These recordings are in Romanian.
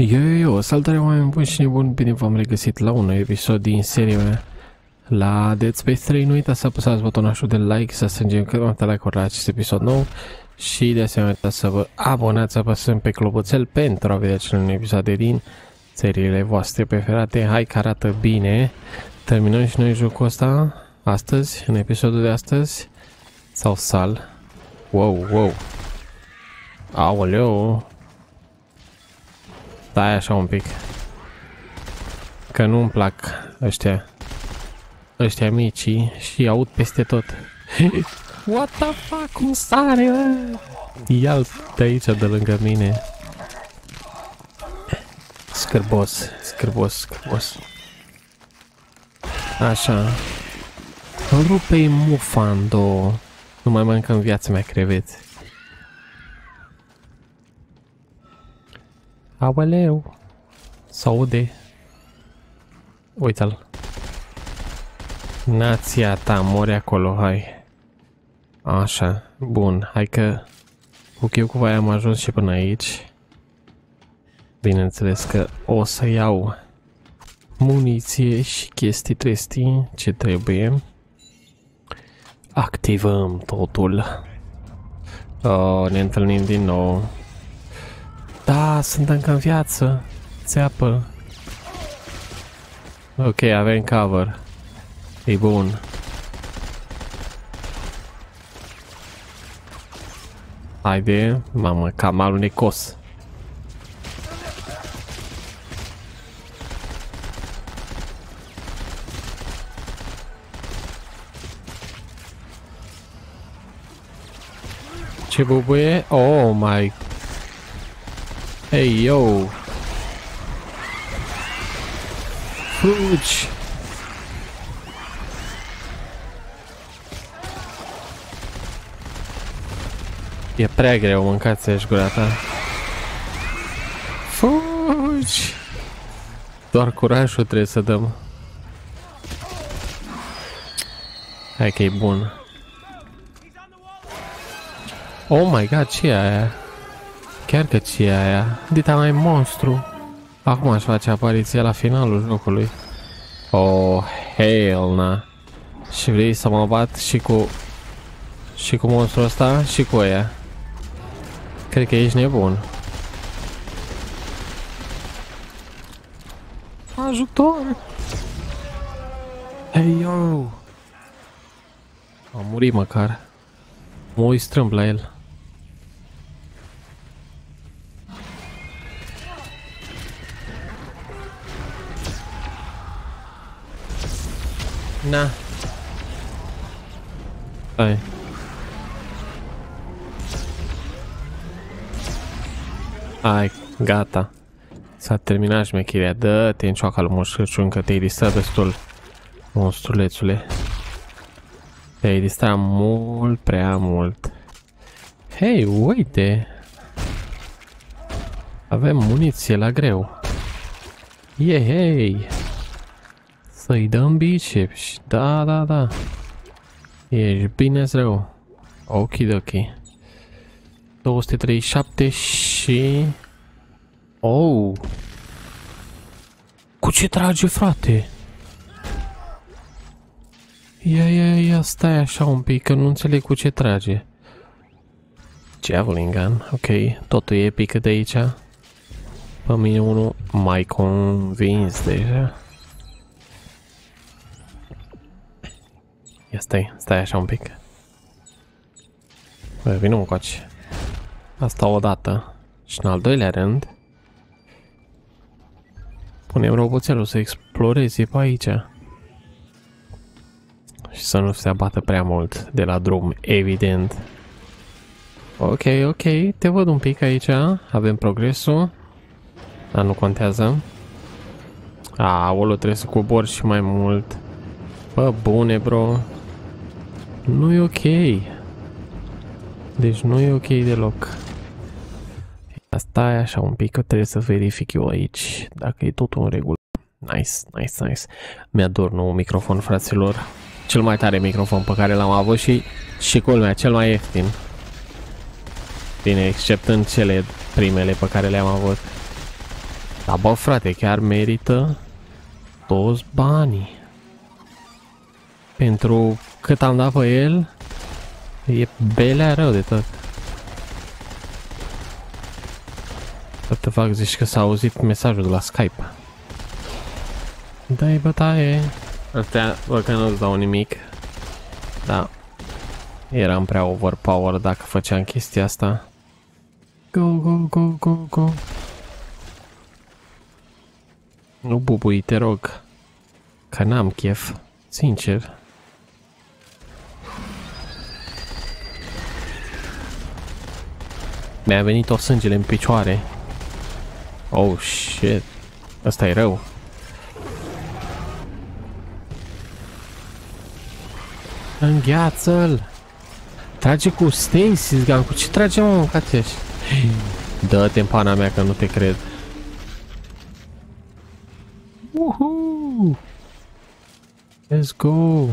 Yo, yo, yo, salutare oameni buni și nebuni, bine v-am regăsit la un nou episod din seria mea la Dead Space 3. Nu uitați să apăsați butonașul de like, să strângem cât mai multe like-uri la acest episod nou și de asemenea uitați să vă abonați apăsând pe clopoțel pentru a vedea cele noi episoade din seriile voastre preferate. Hai că arată bine. Terminăm și noi jocul ăsta astăzi, în episodul de astăzi. Sau sal. Wow, wow. Aoleu, Stai așa un pic. Că nu-mi plac ăștia. Ăștia mici și aud peste tot. What the fuck? Cum sare, bă? ia de aici, de lângă mine. Scârbos, scârbos, scârbos. Așa. Îmi rupe mufando. Nu mai mănânc în viața mea creveți. Aoleu! S-aude. Uite-l. Nația ta, mori acolo, hai. Așa, bun, hai că cu eu cu vai am ajuns și până aici. Bineînțeles că o să iau muniție și chestii trestii ce trebuie. Activăm totul. Oh, ne întâlnim din nou. Da, sunt încă în viață. Țeapă. Ok, avem cover. E bun. Haide, mamă, cam alunecos. Ce bubuie? Oh my Hey, yo! Fugi! E prea greu, mâncați-și gura ta. Fugi! Doar curajul trebuie să dăm. Hai că e bun. Oh my god, ce e aia? Chiar că ce e aia? Dita mai monstru. Acum aș face apariția la finalul jocului. Oh, hell na. Și vrei să mă bat și cu... Și cu monstrul ăsta și cu ea. Cred că ești nebun. Ajutor! Hei, yo! Am murit măcar. Mă uit strâmb la el. Na. Hai. Hai, gata. S-a terminat șmechirea. Dă-te în cioaca lui Moș Crăciun că te-ai distrat destul, monstrulețule. Te-ai distrat mult, prea mult. Hei, uite! Avem muniție la greu. Ie, hei! Să-i dăm biceps. Da, da, da. Ești bine rău. ok. 237 și... Oh! Cu ce trage, frate? Ia, ia, ia, stai așa un pic, că nu înțeleg cu ce trage. Javelin gun, ok. Totul e epic de aici. Pe mine unul mai convins deja. Ia stai, stai așa un pic. Bă, vină un coace. Asta o dată. Și în al doilea rând, punem roboțelul să exploreze pe aici. Și să nu se abată prea mult de la drum, evident. Ok, ok, te văd un pic aici, avem progresul. Dar nu contează. A, olo trebuie să cobor și mai mult. Bă, bune, bro. Nu e ok. Deci nu e ok deloc. Asta e așa un pic, că trebuie să verific eu aici dacă e totul în regulă. Nice, nice, nice. Mi-ador nou microfon, fraților. Cel mai tare microfon pe care l-am avut și, și culmea, cel mai ieftin. Bine, exceptând cele primele pe care le-am avut. Da, bă, frate, chiar merită toți banii. Pentru cât am dat pe el, e belea rău de tot. What the fuck, zici că s-a auzit mesajul de la Skype. Dai bătaie. Astea, bă, că nu-ți dau nimic. Da. Eram prea overpower dacă făceam chestia asta. Go, go, go, go, go. Nu bubui, te rog. Că n-am chef. Sincer. Mi-a venit tot sângele în picioare. Oh, shit. Asta e rău. Îngheață-l! Trage cu Stacy, Gun. Cu ce trage, mă, mâncați Dă-te în pana mea că nu te cred. Woohoo! Let's go!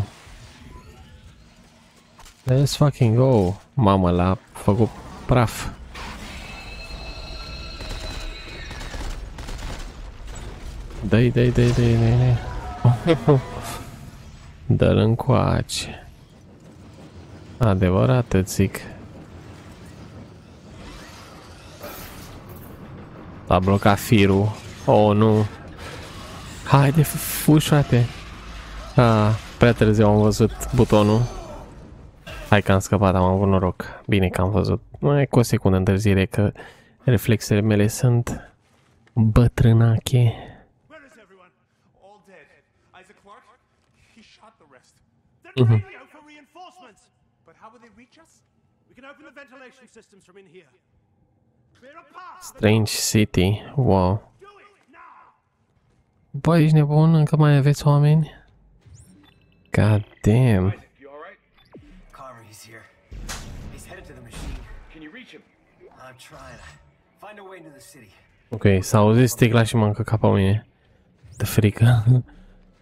Let's fucking go! Mamă, l-a făcut praf. Dai, dai, dai, dai, dai, dai. Dă-l încoace. Adevărat, îți zic. A blocat firul. Oh, nu. Haide, fugi, frate. Ah, prea târziu am văzut butonul. Hai că am scăpat, am avut noroc. Bine că am văzut. Mai cu o secundă întârziere că reflexele mele sunt bătrânache. Mm -hmm. for reinforcements. But how will they reach us? We can open the ventilation systems from in here. Strange City. Wow. Băi, ești nebun? Încă mai aveți oameni? God damn. Ok, s-a auzit sticla și m-a încăcat pe mine. De frică.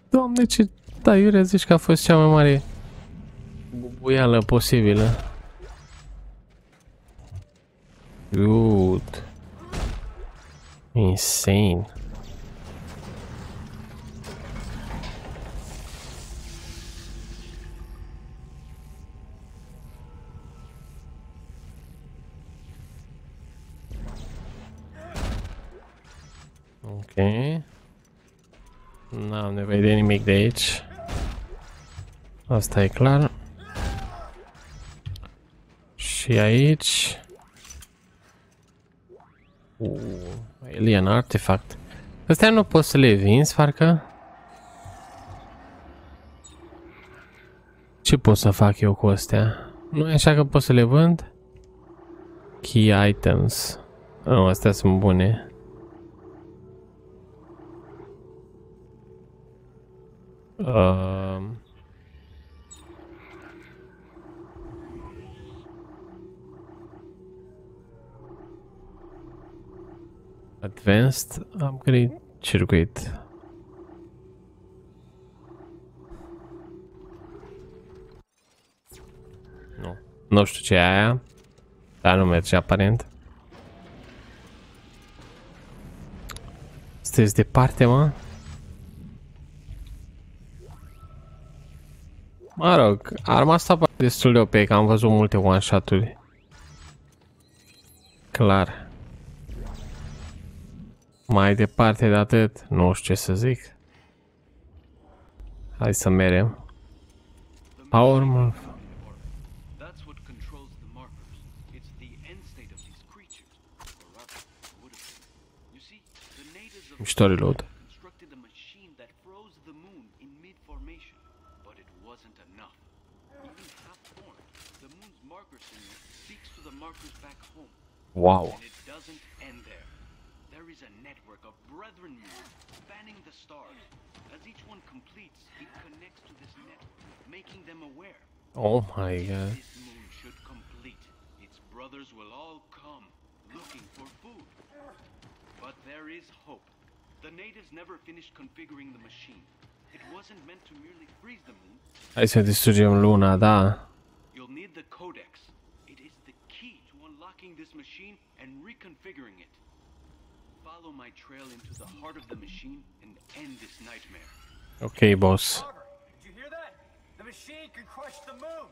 Doamne, ce da, Iurea zici că a fost cea mai mare bubuială posibilă. Dude. Insane. Ok. N-am nevoie de nimic de aici. Asta e clar. Și aici... Uh, alien artifact. Astea nu pot să le vinzi, parcă? Ce pot să fac eu cu astea? Nu e așa că pot să le vând? Key items. Oh, astea sunt bune. Uh... Advanced Upgrade Circuit. Nu. Nu știu ce e aia. Dar nu merge aparent. Sunteți departe, mă? Mă rog, arma asta pare destul de OP, că am văzut multe one-shot-uri. Clar. Mai departe de atât, nu știu ce să zic. Hai să merem. Power move. Mișto reload. Wow. Oh my god. This moon should complete. Its brothers will all come looking for food. But there is hope. The natives never finished configuring the machine. It wasn't meant to merely freeze the moon. Hai să distrugem luna, da. You'll need the codex. It is the key to unlocking this machine and reconfiguring it. Follow my trail into the heart of the machine and end this nightmare. Ok, boss. Carver, did you hear that? The machine can crush the moon.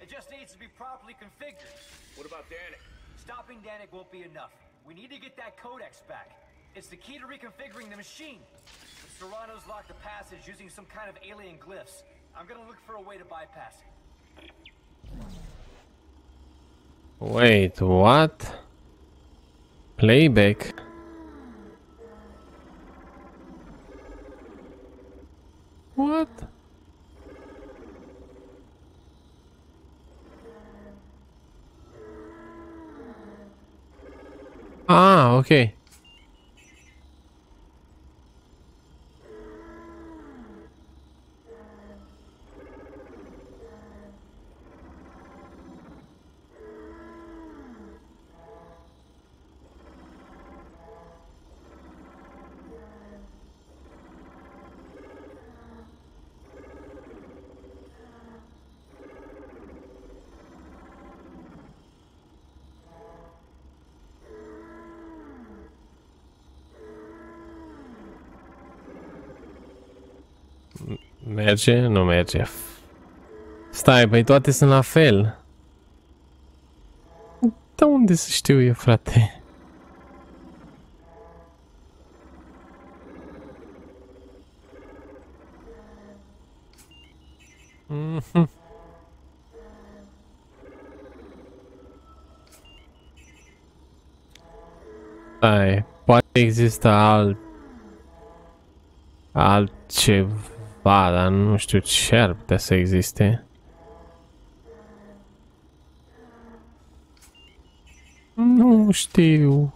It just needs to be properly configured. What about Danik? Stopping Danik won't be enough. We need to get that codex back. It's the key to reconfiguring the machine. The Serranos locked the passage using some kind of alien glyphs. I'm gonna look for a way to bypass it. Wait, what? Playback? What? Ah, ok. Merge? Nu merge. Stai, păi toate sunt la fel. De unde să știu eu, frate? Mhm. Stai, poate există alt altceva, dar nu știu ce ar putea să existe. Nu știu.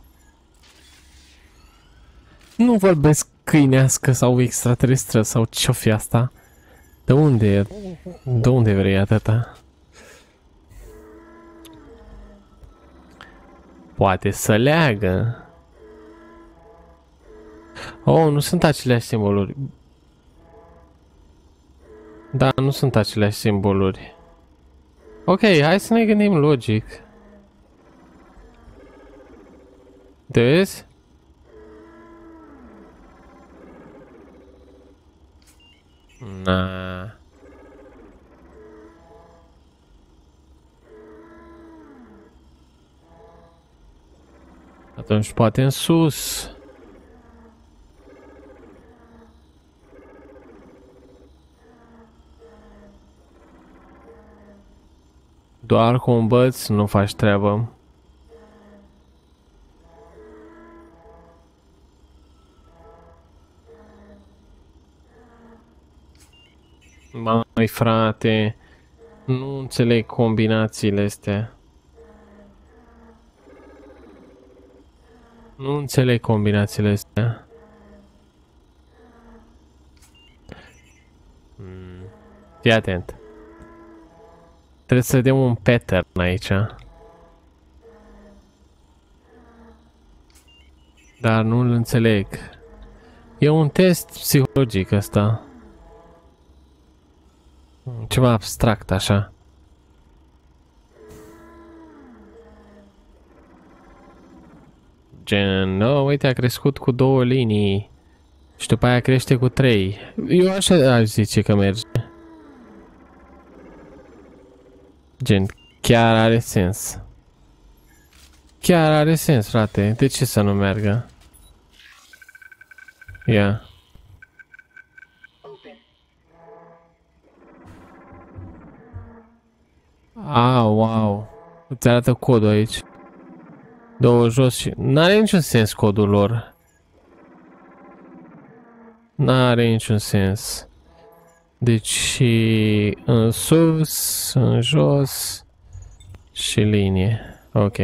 Nu vorbesc câinească sau extraterestră sau ce-o fi asta. De unde, de unde vrei atâta? Poate să leagă. Oh, nu sunt aceleași simboluri. Da, nu sunt aceleași simboluri. Ok, hai să ne gândim logic. Vezi? Na. Atunci poate în sus. Doar cu un băț nu faci treabă. Mai frate, nu înțeleg combinațiile astea. Nu înțeleg combinațiile astea. Hmm. Fii atent. Trebuie să vedem un pattern aici. Dar nu-l înțeleg. E un test psihologic ăsta. Ceva abstract așa. Gen, no, uite, a crescut cu două linii. Și după aia crește cu trei. Eu așa aș zice că merge. Gen, chiar are sens. Chiar are sens, frate. De ce să nu meargă? Ia. Ah, wow. Îți arată codul aici. Două jos și... N-are niciun sens codul lor. N-are niciun sens. Deci în sus, în jos și linie. Ok.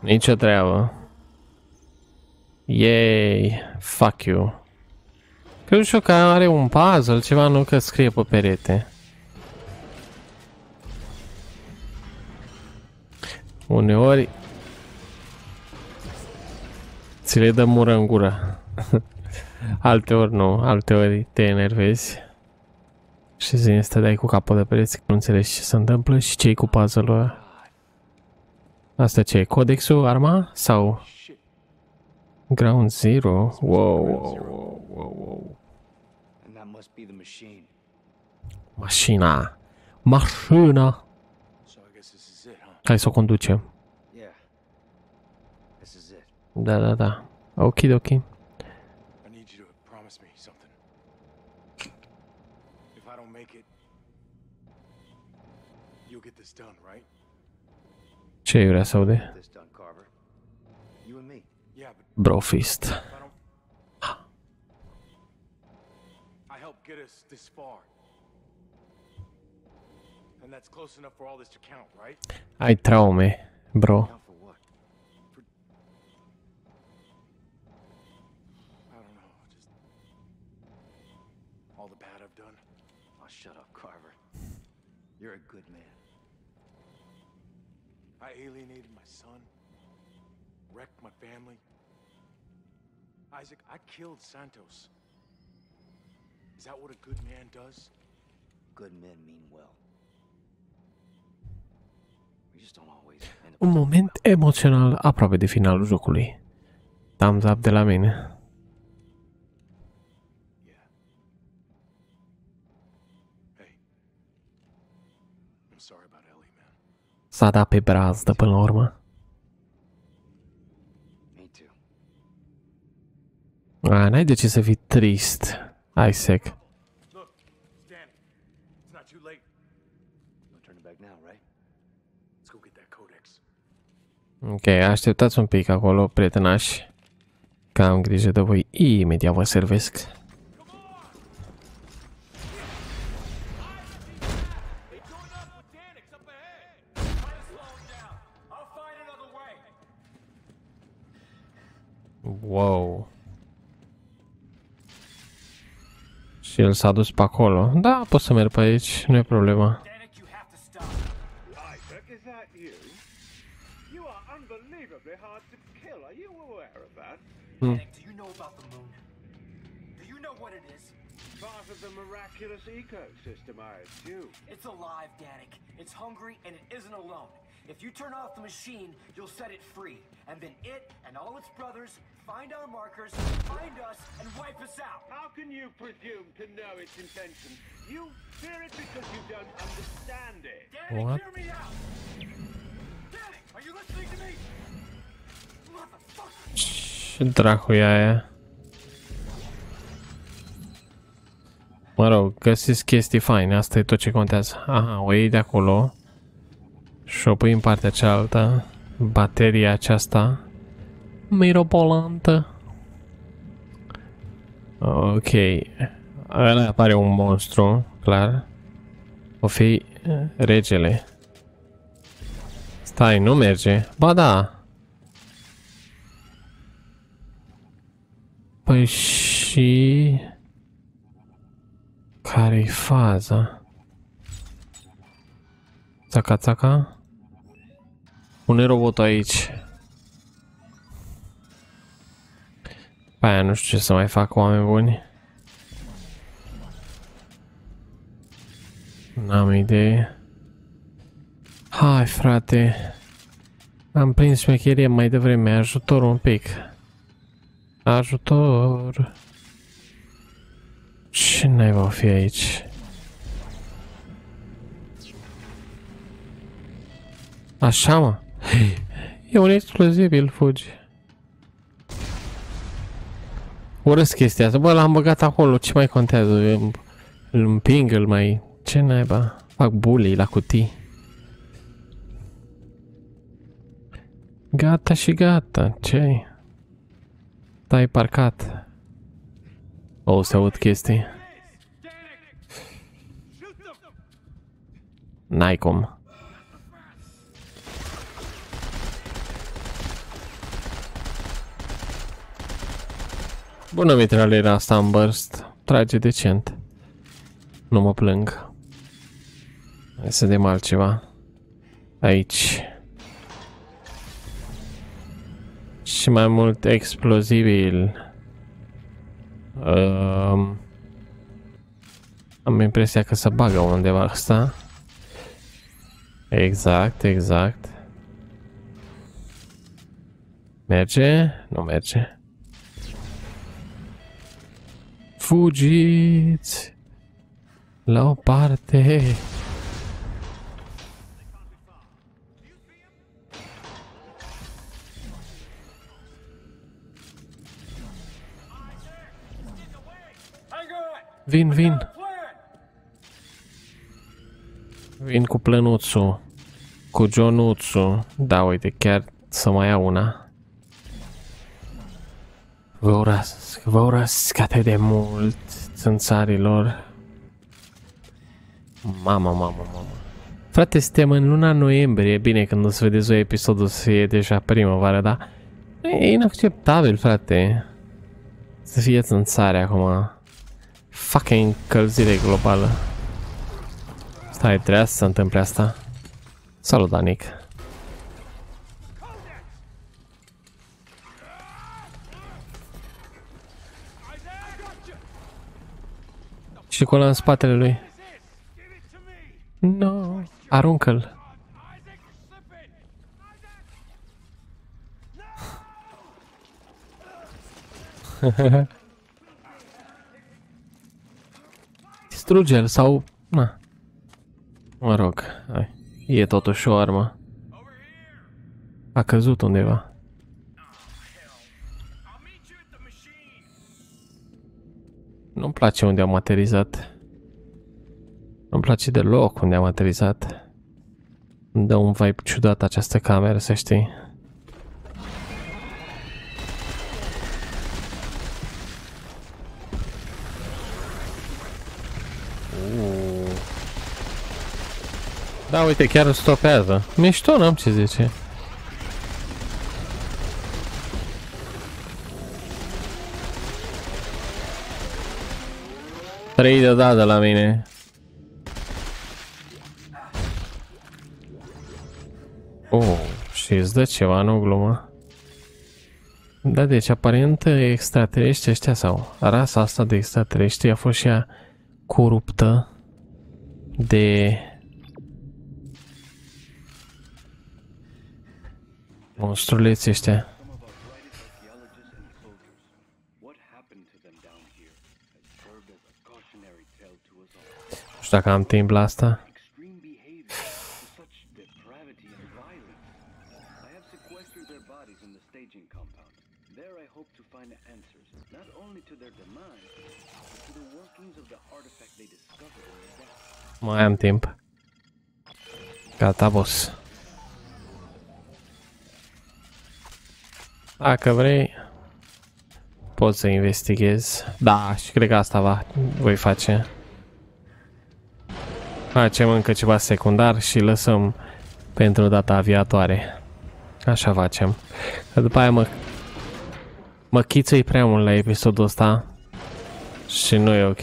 Nicio treabă. Yay, fuck you. Cred și că are un puzzle, ceva nu că scrie pe perete. Uneori ți le dă mură în gură. alte ori nu, alte ori te enervezi. Și zi stădeai cu capul de pereți că nu înțelegi ce se întâmplă și ce cu puzzle-ul ăla. Asta ce e? Codexul, arma? Sau Shit. Ground Zero? Wow, wow, wow, wow, wow. And that must be the machine. Mașina. Mașina. So I guess this is it, huh? Hai să o conducem. Da, da, da. Ok, ok. I need you to promise me something. If I don't make it, you'll get this done, right? Ce vrea să aude? This done, Carver. You and me. Yeah, but Brofist. I don't. I helped get us this far. And that's close enough for all this to count, right? Ai traume, bro. Killed Santos. Is that what a good man does? Good men mean well. We just don't always end up Un moment emoțional aproape de finalul jocului. Thumbs up de la mine. Yeah. Hey. I'm sorry about Ellie, man. S-a dat pe brazdă până la urmă. A, n-ai de ce să fii trist, Isaac. Look, Stan, it's not too late. No turning back now, right? Let's go get that codex. Ok, așteptați un pic acolo, prietenași. Că am grijă de voi. Imediat vă servesc. I'll Și el s-a dus pe acolo. Da, pot să merg pe aici, nu e problema. Danik, you have to stop. Isaac, is that you? You are unbelievably hard to kill. Are you aware of that? Danik, do you know about the moon? Do you know what it is? Part of the miraculous ecosystem, I assume. It's alive, Danik. It's hungry and it isn't alone. If you turn off the machine, you'll set it free. And then it and all its brothers find our markers, find us, and wipe us out. How can you presume to know its intention? You fear it because you don't understand it. Danik, What? hear me out! Danik, are you listening to me? Motherfucker! Ce dracu? Mă rog, găsiți chestii faine, asta e tot ce contează. Aha, o iei de acolo și o pui în partea cealaltă. Bateria aceasta mirobolantă. Ok. Ăla apare un monstru, clar. O fi eh, regele. Stai, nu merge. Ba da. Păi și... Care-i faza? Țaca, țaca? Pune robotul aici. Pe aia nu știu ce să mai fac oameni buni. N-am idee. Hai, frate. Am prins șmecherie mai devreme. Ajutor un pic. Ajutor. Ce naiba o fi aici? Așa, mă. E un explozibil, fugi. Urăsc chestia asta. Bă, l-am băgat acolo. Ce mai contează? Îl îl împing, îl mai... Ce naiba? Fac bully la cutii. Gata și gata. ce Stai parcat. O, se aud chestii. N-ai cum. Bună mitraliera asta în burst. Trage decent. Nu mă plâng. Hai să vedem altceva. Aici. Și mai mult explozibil. Um, am impresia că se bagă undeva asta. Exact, exact. Merge? Nu merge. Fugiți! La o parte! Hang on! Vin, vin! Plan! Vin cu plănuțul. Cu Johnuțul. Da, uite, chiar să mai iau una. Vă urăsc, vă urăsc atât de mult, țânțarilor. Mama, mama, mama. Frate, suntem în luna noiembrie. Bine, când o să vedeți voi episodul să fie deja primăvară, dar e inacceptabil, frate. Să fie țânțare acum. Fucking încălzire globală. Stai, trebuia să se întâmple asta. Salut, Danic. Și cu ăla în spatele lui. No, aruncă-l. Distruge-l sau... Na. Mă rog, hai. E totuși o armă. A căzut undeva. Nu-mi place unde am aterizat. Nu-mi place deloc unde am aterizat. Îmi dă un vibe ciudat această cameră, să știi. Da, uite, chiar îl stopează. Mișto, n-am ce zice. Trei de dat de la mine. Oh, și îți dă ceva, nu glumă. Da, deci aparent extraterestri ăștia sau rasa asta de extraterestri a fost și ea coruptă de monstruleții ăștia. Artifact they discovered in the depths. Mai am timp. Gata, boss. Dacă vrei, poți să investighezi. Da, și cred că asta va, voi face. Facem încă ceva secundar și lăsăm pentru data viitoare. Așa facem. Că după aia mă, mă chițui prea mult la episodul ăsta și nu e ok.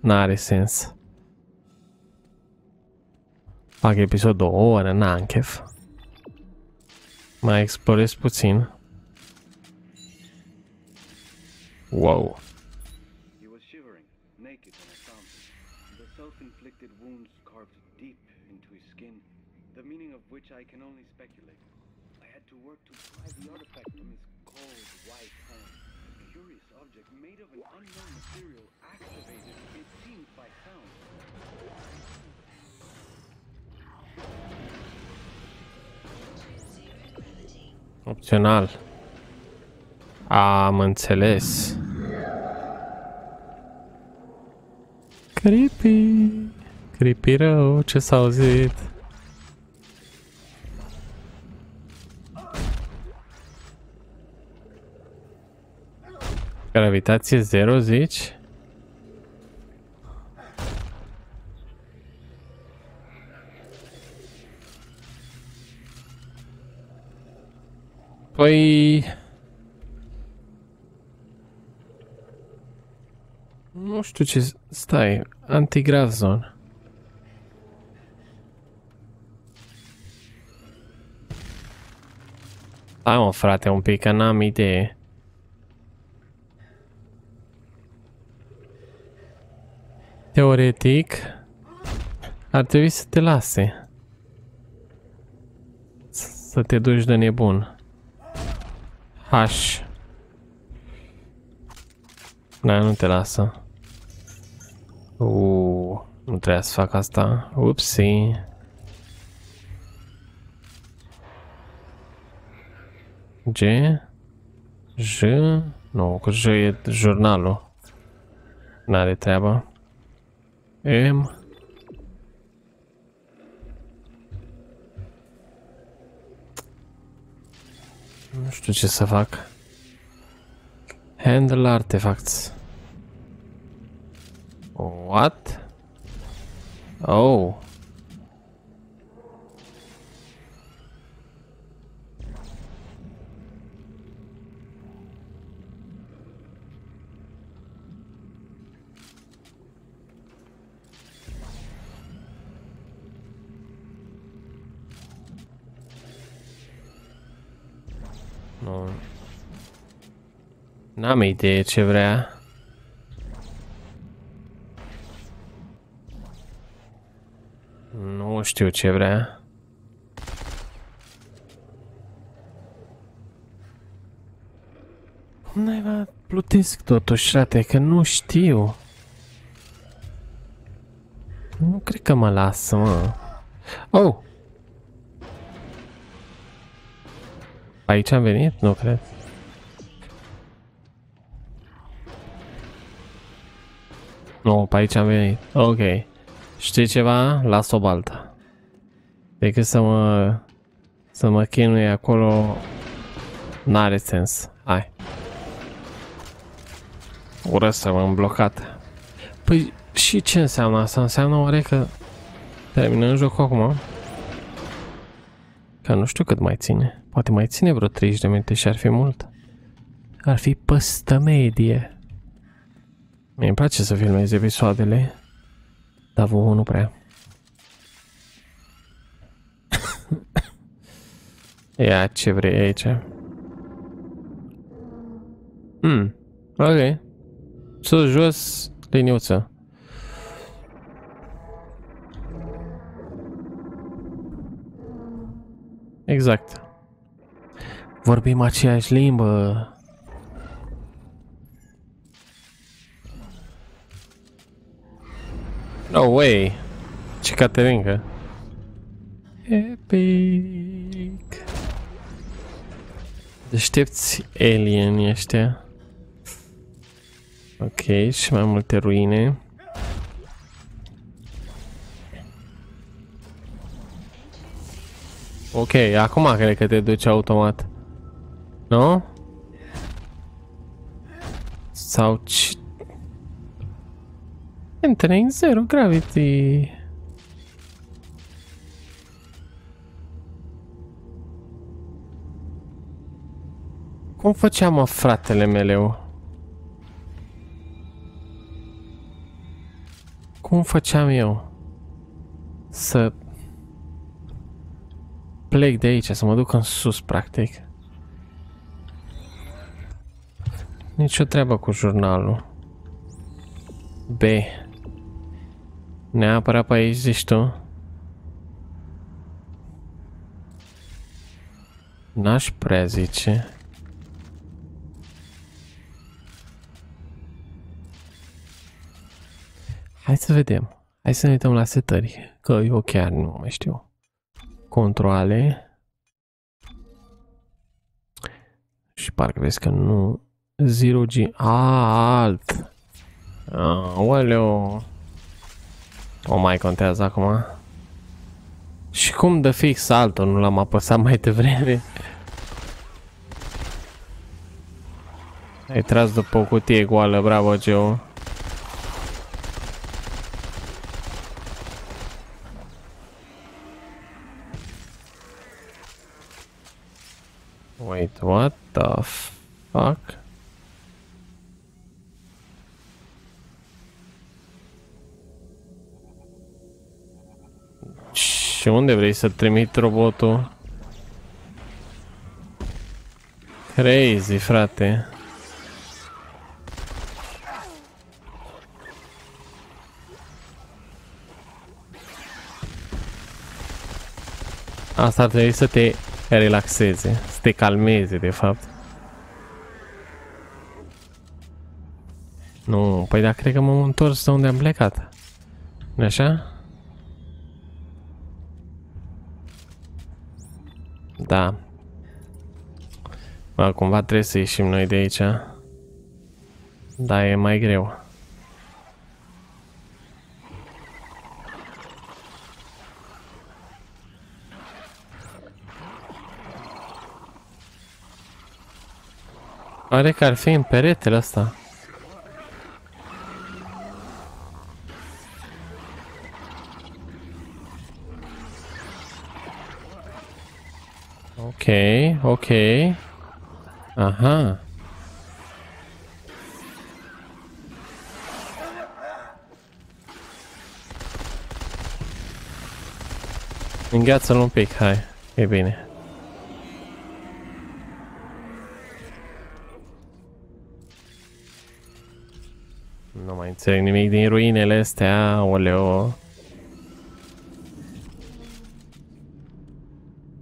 N-are sens. Fac episod de o oră, n-am chef. Mai explorez puțin. Wow. Opțional. Am înțeles. Creepy. Creepy rău, ce s-a auzit? Gravitație zero, zici? Păi... Nu știu ce... Stai, antigrav zone. Hai mă frate un pic, că n-am idee. Teoretic, ar trebui să te lase. Să te duci de nebun. H. Da, nu te lasă. Uuu, nu trebuia să fac asta. Upsi. G. J. Nu, cu J e jurnalul. N-are treaba. M. Nu știu ce să fac. Handle artifacts. What? Oh. Nu. N-am idee ce vrea. Nu știu ce vrea. Cum naiba plutesc totuși, frate, că nu știu. Nu cred că mă lasă, mă. Oh! Aici am venit? Nu cred. Nu, pe aici am venit. Ok. Știi ceva? Las-o baltă. Decât să mă... Să mă chinui acolo... N-are sens. Hai. Ură să mă blocat. Păi și ce înseamnă asta? Înseamnă oare că terminăm jocul acum? Că nu știu cât mai ține. Poate mai ține vreo 30 de minute și ar fi mult. Ar fi păstă medie. Mie îmi place să filmez episoadele, dar vouă nu prea. Ia ce vrei aici. Hmm, ok. Sus, jos, liniuță. Exact. Vorbim aceeași limbă. No way. Ce Caterinca. Epic. Deștepți alieni ăștia. Ok, și mai multe ruine. Ok, acum cred că te duci automat. Nu? Sau ce? Entering zero gravity. Cum făceam, mă, fratele meu? Cum făceam eu? Să plec de aici, să mă duc în sus, practic. Nici o treabă cu jurnalul. B. Pe aici, zici tu? N-aș prea zice. Hai să vedem. Hai să ne uităm la setări, că eu chiar nu mai știu. Controle. Și parcă vezi că nu... 0G... A, alt. Aoleu. O mai contează acum. Și cum de fix altul nu l-am apăsat mai devreme? Ai tras după o cutie goală, bravo, Geo. Wait, what the fuck? Și unde vrei să trimit robotul? Crazy, frate. Asta ar trebui să te relaxeze, să te calmeze, de fapt. Nu, păi dar cred că m-am întors de unde am plecat. nu așa? Da. Bă, cumva trebuie să ieșim noi de aici. Da, e mai greu. Pare că ar fi în peretele ăsta. Ok, ok. Aha. Îngheață-l un pic, hai. E bine. Nu mai înțeleg nimic din ruinele astea, oleo.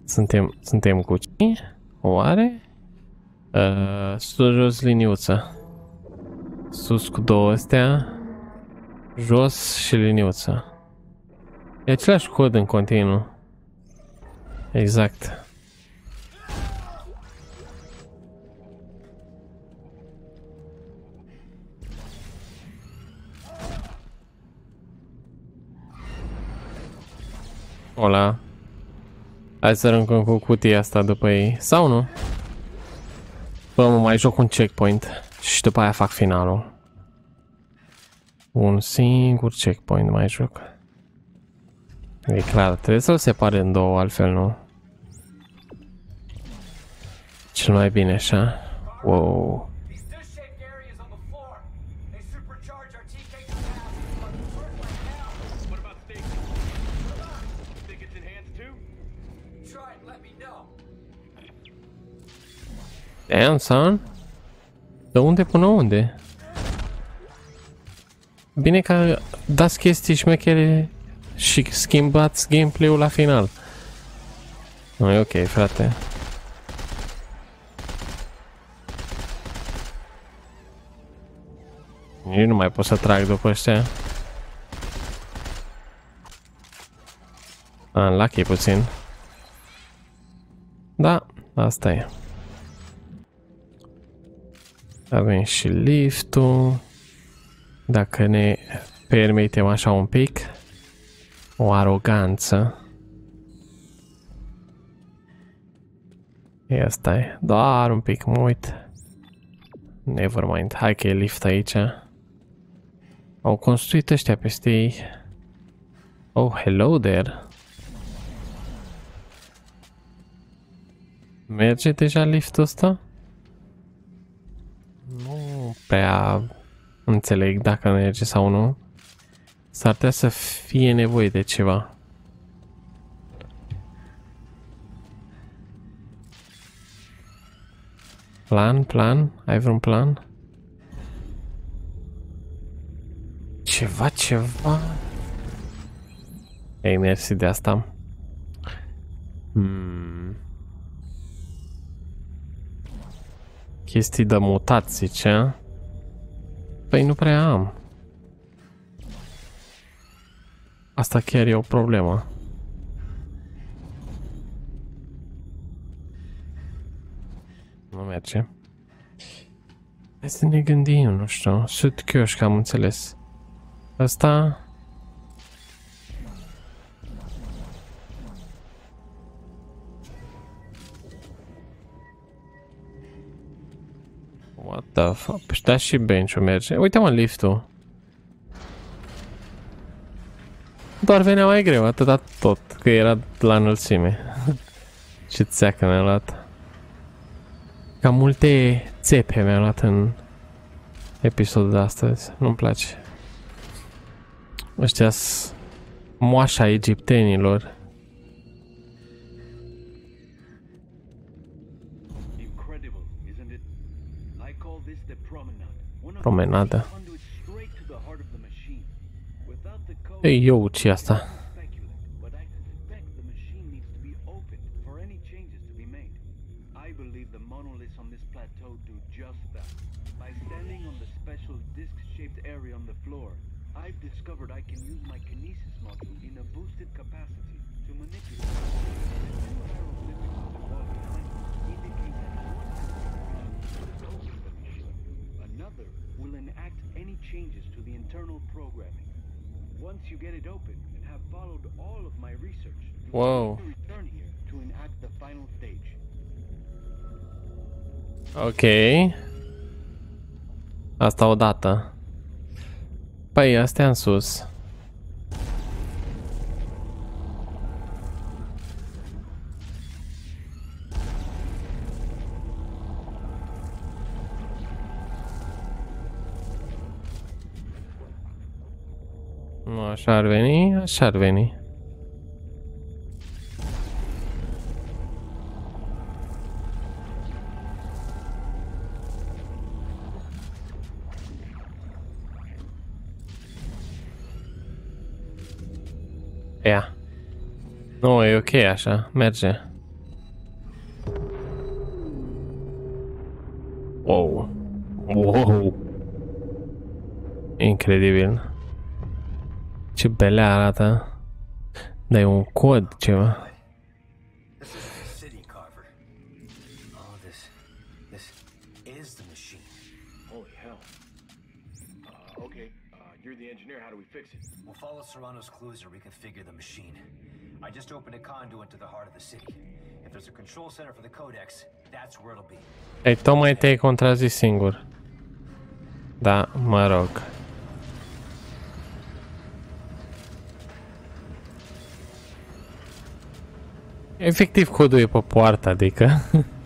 Suntem, suntem cu cine? Oare? Uh, sus, jos, liniuță. Sus cu două astea. Jos și liniuță. E același cod în continuu. Exact. Ola. Hai să aruncăm cu cutia asta după ei. Sau nu? Bă, mă mai joc un checkpoint. Și după aia fac finalul. Un singur checkpoint mai joc. E clar, trebuie să-l separe în două, altfel nu. Cel mai bine așa. Wow. Damn, son. De unde până unde? Bine că dați chestii șmechere și schimbați gameplay-ul la final. Nu e ok, frate. Nici nu mai pot să trag după ăștia. Unlucky puțin. Da, asta e. Avem și liftul. Dacă ne permitem așa un pic. O aroganță. E asta e. Doar un pic, mă uit. Nevermind. Hai că e lift aici. Au construit ăștia peste ei. Oh, hello there. Merge deja liftul ăsta? Nu prea înțeleg dacă merge sau nu. S-ar putea să fie nevoie de ceva. Plan, plan? Ai vreun plan? Ceva, ceva? Ei, mersi de asta. Hmm. Chestii de mutat, zice. Păi nu prea am. Asta chiar e o problemă. Nu merge. Hai să ne gândim, nu știu. Sud Kiosk, am înțeles. Asta... What the fuck? Păi da și bench-ul merge. Uite mă, liftul. Doar venea mai greu, atâta tot, că era la înălțime. Ce țeacă mi-a luat. Cam multe țepe mi-a luat în episodul de astăzi. Nu-mi place. ăștia moașa egiptenilor. Code, Ei, eu ce asta? Open and have followed all of my research, you Whoa. will need to return here to enact the final stage. Ok. Asta odată. Păi, astea în sus. Nu așa ar veni, așa ar veni. Ia. Nu, e ok așa, merge. Wow. Wow. Incredibil. Ce belea arată. Dar e un cod ceva. This is the city, Carver. Oh, this, this is the machine. Holy hell. Uh, okay, uh, you're the engineer. How do we fix it? We'll follow Serrano's clues to reconfigure the machine. I just opened a conduit to the heart of the city. If there's a control center for the Codex, that's where it'll be. Ei, tocmai te-ai contrazis singur. Da, mă rog. Efectiv, codul e pe poartă, adică...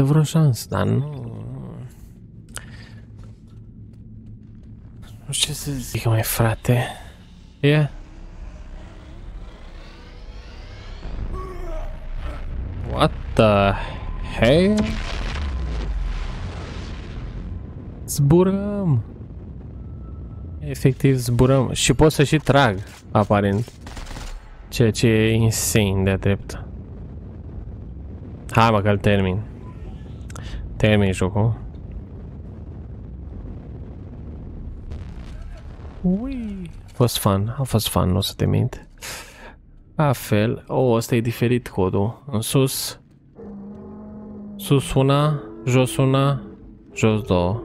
există vreo șansă, dar nu... Nu știu ce să zic, mai frate. E? Yeah. What the hell? Zburăm! Efectiv zburăm și pot să și trag, aparent. Ceea ce e insane de drept. Hai mă că-l termin. Termin jocul. Ui. A fost fun, a fost fun, nu o să te mint. La fel, o, oh, ăsta e diferit codul. În sus. Sus una, jos una, jos două.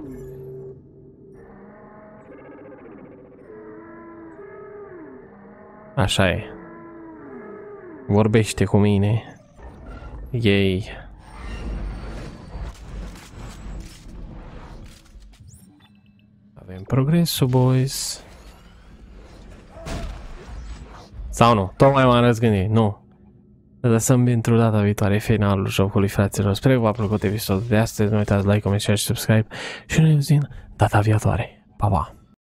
Așa e. Vorbește cu mine. Ei. Avem progresul, boys. Sau nu? Tocmai m-am răzgândit. Nu. Ne lăsăm pentru data viitoare finalul jocului, fraților. Sper că v-a plăcut episodul de astăzi. Nu uitați like, comment, share și subscribe. Și ne auzim data viitoare. Pa, pa!